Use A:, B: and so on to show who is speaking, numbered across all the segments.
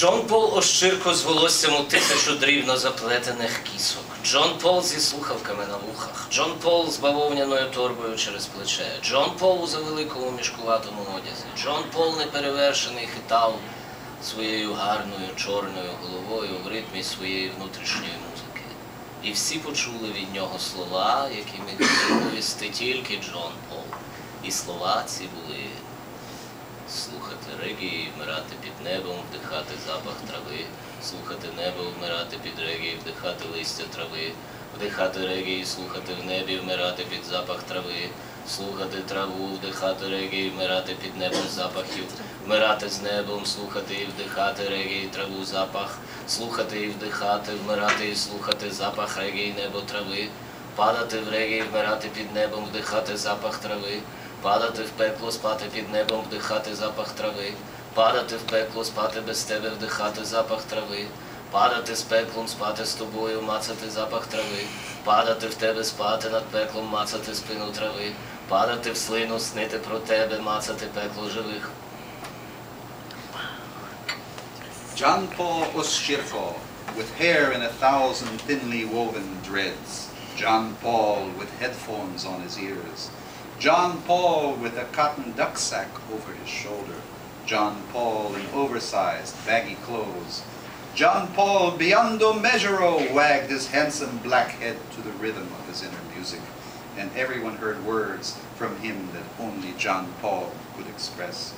A: Джон Пол ощирко з волоссям у тисячу дрібно заплетених кісок. Джон Пол зі слухавками на вухах. Джон Пол з бавовняною торбою через плече. Джон Пол у завеликому мішкуватому одязі. Джон Пол неперевершений хитав своєю гарною чорною головою в ритмі своєї внутрішньої музики. І всі почули від нього слова, які міг виповісти тільки Джон Пол. І слова ці були слухати регі, вмирати під небом, вдихати запах трави, слухати небо, вмирати під регі, вдихати листя трави, вдихати регі, слухати в небі, вмирати під запах трави, слухати траву, вдихати регі, вмирати під небом запахів, вмирати з небом, слухати і вдихати регі, траву, запах, слухати і вдихати, вмирати і слухати запах регі, небо трави, падати в регі, вмирати під небом, вдихати запах трави. Падати в пекло, спати під небом, вдихати запах трави, падати в пекло, спати без тебе, вдихати запах трави, падати з пеклом, спати з тобою, мацати запах трави, падати в тебе, спати над пеклом, мацати спину трави, падати в слину, снити про тебе, мацати пекло живих.
B: John Paul Oshirko, with hair in a thousand thinly woven dreads. John Paul with headphones on his ears. John Paul with a cotton duck sack over his shoulder. John Paul in oversized, baggy clothes. John Paul, beyond measure, wagged his handsome black head to the rhythm of his inner music, and everyone heard words from him that only John Paul could express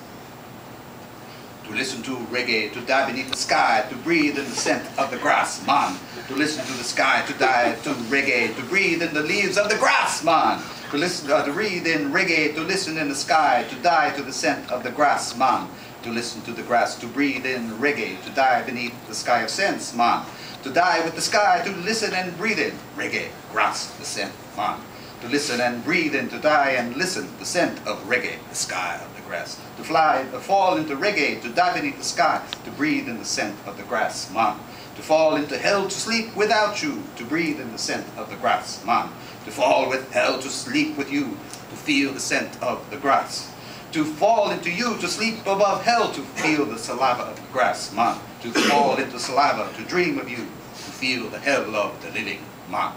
B: to listen to reggae, to die beneath the sky, to breathe in the scent of the grass, man. To listen to the sky, to die to reggae, to breathe in the leaves of the grass, man. To listen, uh, to read in reggae, to listen in the sky, to die to the scent of the grass, man. To listen to the grass, to breathe in reggae, to die beneath the sky of sense, man. To die with the sky, to listen and breathe in reggae, grass, the scent, man. To listen and breathe in, to die and listen, the scent of reggae, the sky of the grass. To fly, to fall into reggae, to die beneath the sky, to breathe in the scent of the grass, man. To fall into hell, to sleep without you, to breathe in the scent of the grass, man. To fall with hell, to sleep with you, to feel the scent of the grass. To fall into you, to sleep above hell, to feel the saliva of the grass, man. To fall into saliva, to dream of you, to feel the hell of the living, man.